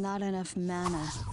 Not enough mana.